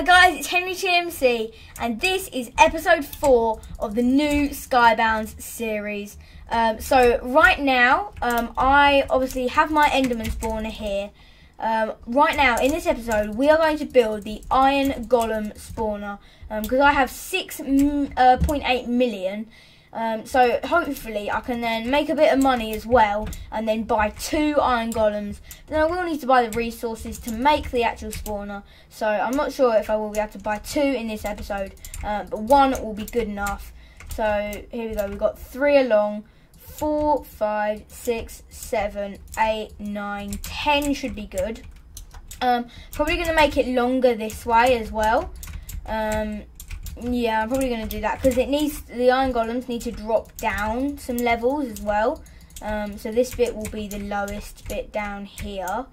Hi guys, it's Henry TMC, and this is episode 4 of the new Skybounds series. Um, so, right now, um, I obviously have my Enderman spawner here. Um, right now, in this episode, we are going to build the Iron Golem spawner because I have 6.8 uh, million um, so hopefully I can then make a bit of money as well and then buy two iron golems. Then I will need to buy the resources to make the actual spawner. So I'm not sure if I will be able to buy two in this episode, uh, but one will be good enough. So here we go. We've got three along. Four, five, six, seven, eight, nine, ten should be good. Um, probably going to make it longer this way as well. Um, yeah, I'm probably going to do that because it needs the iron golems need to drop down some levels as well. Um, so this bit will be the lowest bit down here.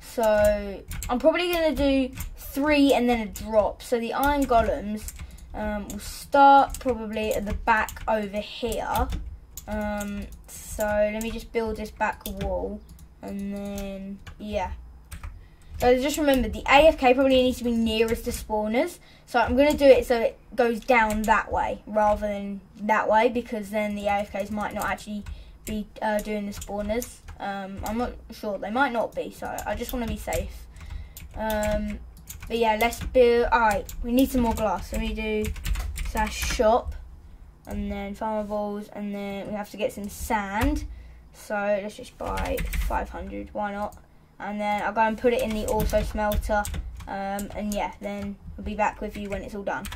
So I'm probably going to do three and then a drop. So the iron golems um, will start probably at the back over here. Um, so let me just build this back wall and then yeah just remember, the AFK probably needs to be nearest to spawners. So I'm going to do it so it goes down that way rather than that way because then the AFKs might not actually be uh, doing the spawners. Um, I'm not sure. They might not be, so I just want to be safe. Um, but yeah, let's build... Alright, we need some more glass. So we do slash shop and then farmables and then we have to get some sand. So let's just buy 500. Why not? And then I'll go and put it in the auto smelter um, and yeah then I'll be back with you when it's all done.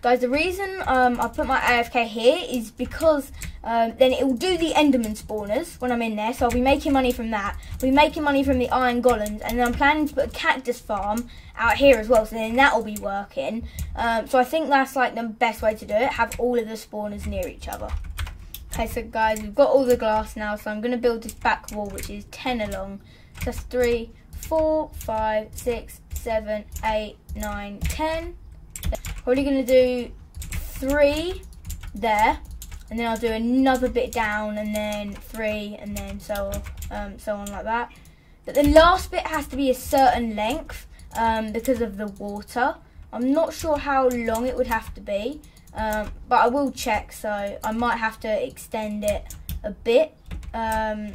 Guys the reason um, I put my AFK here is because um, then it will do the enderman spawners when I'm in there so I'll be making money from that. I'll be making money from the iron golems and then I'm planning to put a cactus farm out here as well so then that will be working. Um, so I think that's like the best way to do it have all of the spawners near each other. Okay so guys we've got all the glass now so I'm going to build this back wall which is 10 along that's three, four, five, six, seven, eight, nine, ten. Probably going to do three there, and then I'll do another bit down, and then three, and then so um, so on like that. But the last bit has to be a certain length um, because of the water. I'm not sure how long it would have to be, um, but I will check. So I might have to extend it a bit. Um,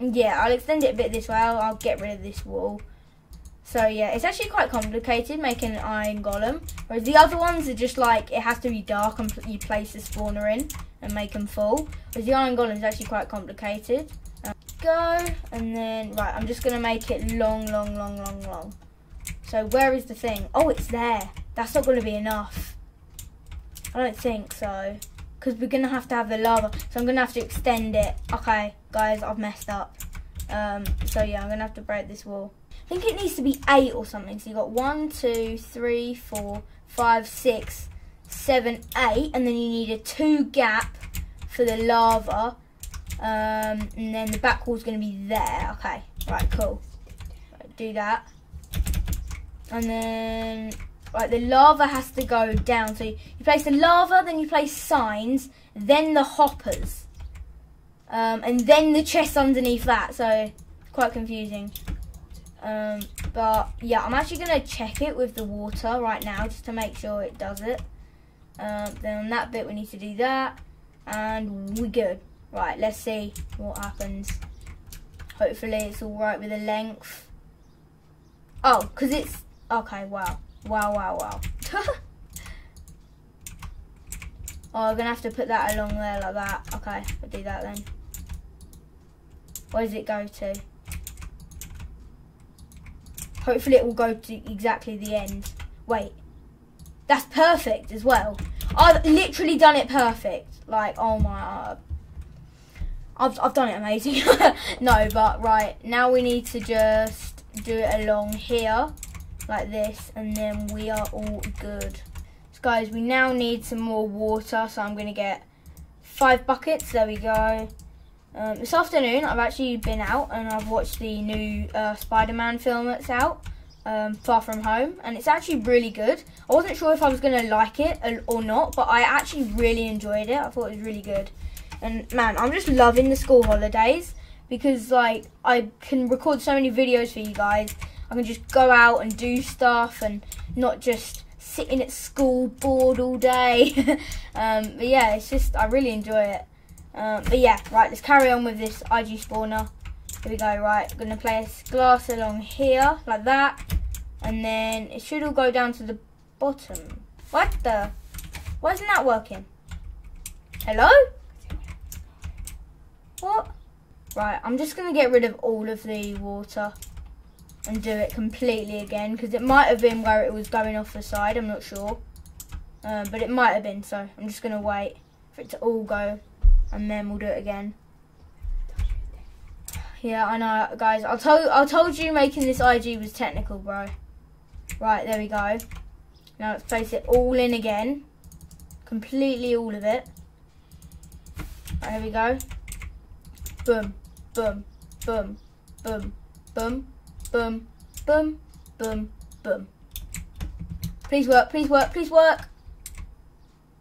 yeah, I'll extend it a bit this way. I'll, I'll, get rid of this wall. So yeah, it's actually quite complicated making an iron golem. Whereas the other ones are just like, it has to be dark and you place the spawner in and make them full. Whereas the iron golem is actually quite complicated. Um, go, and then, right, I'm just going to make it long, long, long, long, long. So where is the thing? Oh, it's there. That's not going to be enough. I don't think so because we're to have to have the lava. So I'm to have to extend it. Okay, guys, I've messed up. Um, so yeah, I'm to have to break this wall. I think it needs to be eight or something. So you've got one, two, three, four, five, six, seven, eight. And then you need a two gap for the lava. Um, and then the back wall's going to be there. Okay, right, cool. Right, do that. And then Right, the lava has to go down. So you, place the lava, then you place signs, then the hoppers. Um, and then the chest underneath that. So, quite confusing. Um, but, yeah, I'm actually going to check it with the water right now, just to make sure it does it. Um, then on that bit, we need to do that. And we're good. Right, let's see what happens. Hopefully it's alright with the length. Oh, because it's... Okay, wow. Wow, wow, wow. oh, I'm going to have to put that along there like that. Okay, I'll do that then. Where does it go to? Hopefully it will go to exactly the end. Wait. That's perfect as well. I've literally done it perfect. Like, oh my... Uh, I've, I've done it amazing. no, but right. Now we need to just do it along here like this and then we are all good. So guys, we now need some more water, so I'm to get five buckets. There we go. Um, this afternoon, I've actually been out and I've watched the new uh, Spider-Man film that's out, um, Far From Home, and it's actually really good. I wasn't sure if I was going to like it or not, but I actually really enjoyed it. I thought it was really good. And man, I'm just loving the school holidays because like I can record so many videos for you guys I can just go out and do stuff and not just sitting at school bored all day. um, but yeah, it's just I really enjoy it. Um, but yeah, right, let's carry on with this IG spawner. Here we go, right, I'm gonna place glass along here, like that. And then it should all go down to the bottom. What the? Why isn't that working? Hello? What? Right, I'm just going to get rid of all of the water and do it completely again because it might have been where it was going off the side, I'm not sure. Um, but it might have been, so I'm just going to wait for it to all go and then we'll do it again. Yeah, I know, guys. I told I told you making this IG was technical, bro. Right, there we go. Now let's place it all in again. Completely all of it. Right, here we go. Boom, boom, boom, boom, boom, boom, boom, boom, boom. Please work, please work, please work.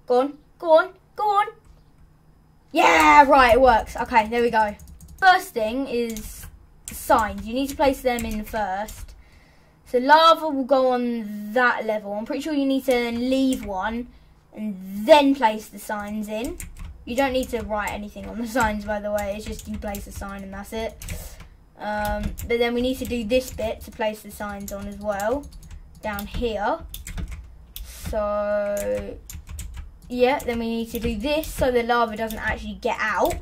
Go on, go on, go on. Yeah, right, it works. Okay, there we go. First thing is signs. You need to place them in first. So lava will go on that level. I'm pretty sure you need to leave one and then place the signs in. You don't need to write anything on the signs, by the way. It's just you place a sign and that's it. Um, but then we need to do this bit to place the signs on as well, down here. So, yeah, then we need to do this so the lava doesn't actually get out.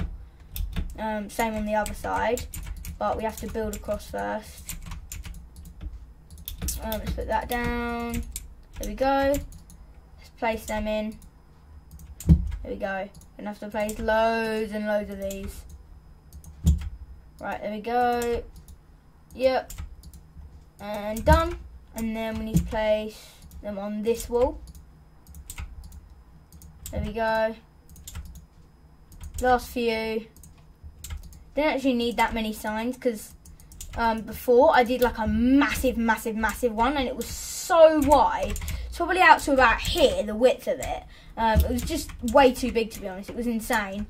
Um, same on the other side, but we have to build across first. Um, let's put that down. There we go. Let's place them in. There we go. Gonna have to place loads and loads of these. Right, there we go. Yep. And done. And then we need to place them on this wall. There we go. Last few. Didn't actually need that many signs because um, before I did like a massive, massive, massive one and it was so wide. It's probably out to about here, the width of it. Um, it was just way too big to be honest. It was insane.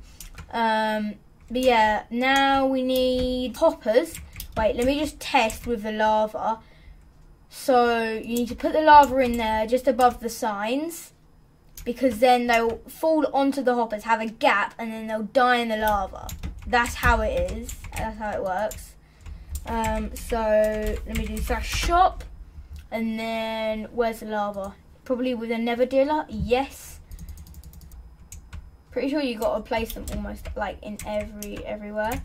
Um, but yeah, now we need hoppers. Wait, let me just test with the lava. So you need to put the lava in there just above the signs because then they'll fall onto the hoppers, have a gap, and then they'll die in the lava. That's how it is. That's how it works. Um, so let me do slash shop, and then where's the lava? Probably with a nether dealer. Yes. Pretty sure you got to place them almost like in every everywhere.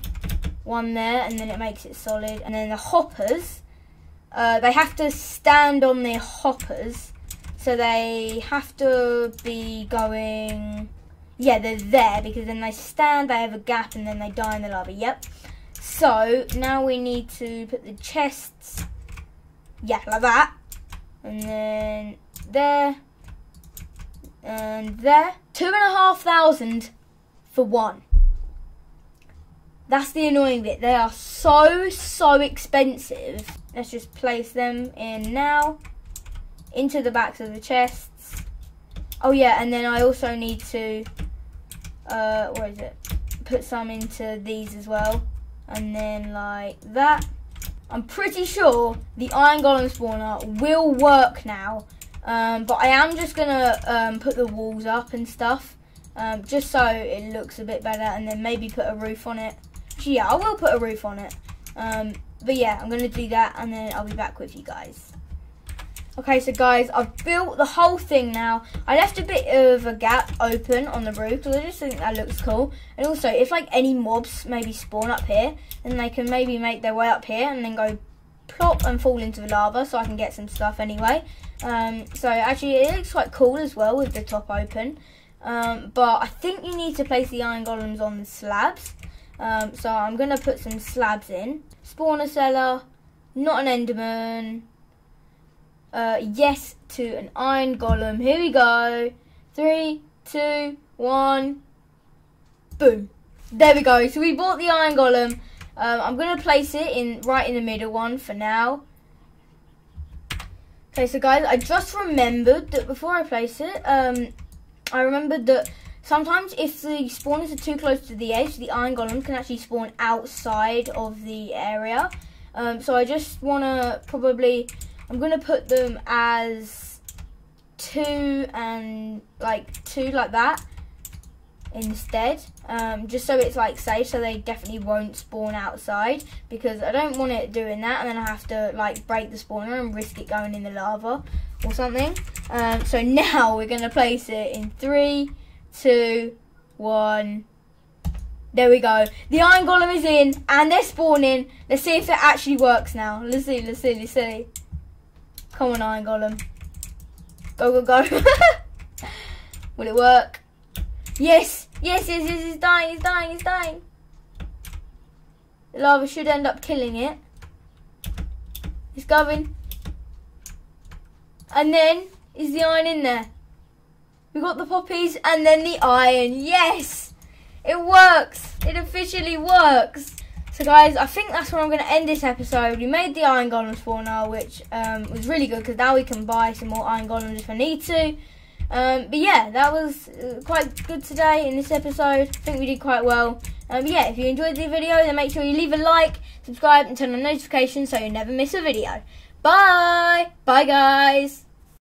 One there, and then it makes it solid. And then the hoppers, uh, they have to stand on their hoppers, so they have to be going. Yeah, they're there because then they stand, they have a gap, and then they die in the lava. Yep. So now we need to put the chests. Yeah, like that, and then there and there. Two and a half thousand for one. That's the annoying bit. They are so, so expensive. Let's just place them in now. Into the backs of the chests. Oh yeah, and then I also need to, uh, where is it? Put some into these as well. And then like that. I'm pretty sure the Iron Golem spawner will work now um, but I am just going to um, put the walls up and stuff. Um, just so it looks a bit better. And then maybe put a roof on it. Actually, yeah, I will put a roof on it. Um, but yeah, I'm going to do that. And then I'll be back with you guys. Okay, so guys, I've built the whole thing now. I left a bit of a gap open on the roof because I just think that looks cool. And also, if like any mobs maybe spawn up here, then they can maybe make their way up here and then go plop and fall into the lava so I can get some stuff anyway. Um, so actually it looks quite cool as well with the top open. Um, but I think you need to place the iron golems on the slabs. Um, so I'm going to put some slabs in. Spawner seller, not an enderman. Uh, yes to an iron golem. Here we go. Three, two, one. Boom. There we go. So we bought the iron golem. Um, I'm going to place it in right in the middle one for now. Okay, so guys, I just remembered that before I place it, um, I remembered that sometimes if the spawners are too close to the edge, the iron golem can actually spawn outside of the area. Um, so I just want to probably, I'm going to put them as two and like two like that instead um, just so it's like safe so they definitely won't spawn outside because I don't want it doing that and then I have to like break the spawner and risk it going in the lava or something. Um, so now we're going to place it in three two one. There we go. The iron golem is in and they're spawning. Let's see if it actually works now. Let's see let's see let's see. Come on iron golem. Go go go. Will it work Yes, yes, yes, yes, he's dying, he's dying, he's dying. The lava should end up killing it. He's going. And then, is the iron in there? We got the poppies and then the iron. Yes! It works! It officially works! So guys, I think that's where I'm going to end this episode. We made the iron golems for now, which um, was really good because now we can buy some more iron golems if I need to. Um, but yeah, that was uh, quite good today in this episode. I think we did quite well. Um, yeah, if you enjoyed the video, then make sure you leave a like, subscribe, and turn on notifications so you never miss a video. Bye! Bye, guys!